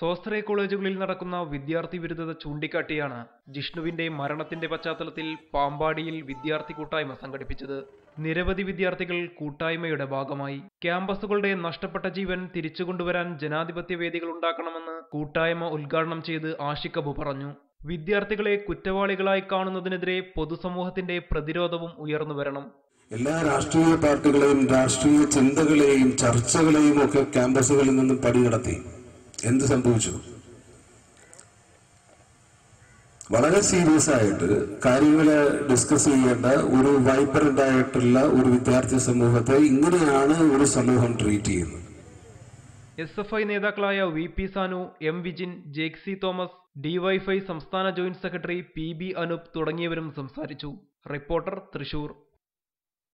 സ്വാശ്രയ കോളേജുകളിൽ നടക്കുന്ന വിദ്യാർത്ഥി വിരുദ്ധത ചൂണ്ടിക്കാട്ടിയാണ് ജിഷ്ണുവിന്റെ മരണത്തിന്റെ പശ്ചാത്തലത്തിൽ പാമ്പാടിയിൽ വിദ്യാർത്ഥി കൂട്ടായ്മ സംഘടിപ്പിച്ചത്. നിരവധി വിദ്യാർത്ഥികൾ കൂട്ടായ്മയുടെ ഭാഗമായി. ക്യാമ്പസുകളുടെ നഷ്ടപ്പെട്ട ജീവൻ തിരിച്ചുകൊണ്ടുവരാൻ ജനാധിപത്യ വേദികൾ ഉണ്ടാക്കണമെന്ന് കൂട്ടായ്മ ഉദ്ഘാടനം ചെയ്ത് ആഷിക്കബു പറഞ്ഞു. വിദ്യാർത്ഥികളെ കുറ്റവാളികളായി കാണുന്നതിനെതിരെ പൊതുസമൂഹത്തിന്റെ പ്രതിരോധവും ഉയർന്നു വരണം. എല്ലാ രാഷ്ട്രീയ പാർട്ടികളെയും രാഷ്ട്രീയ ചിന്തകളെയും ചർച്ചകളെയും ഒക്കെ ക്യാമ്പസുകളിൽ നിന്നും പടികടത്തി എന്ത് സംഭവിച്ചു? വളരെ സീരിയസ് ആയിട്ട് കാര്യങ്ങളെ ഡിസ്കസ് ചെയ്യേണ്ട ഒരു വൈബ്രന്റ് ആയിട്ടുള്ള ഒരു വിദ്യാർത്ഥി സമൂഹത്തെ ഇങ്ങനെയാണ് ഒരു സമൂഹം ട്രീറ്റ് ചെയ്യുന്നത്. എസ് എഫ് ഐ നേതാക്കളായ V P Sanu M Vijin Jaick C Thomas DYFI സംസ്ഥാന joint secretary P B Anoop തുടങ്ങിയവരും സംസാരിച്ചു. റിപ്പോർട്ടർ തൃശൂർ.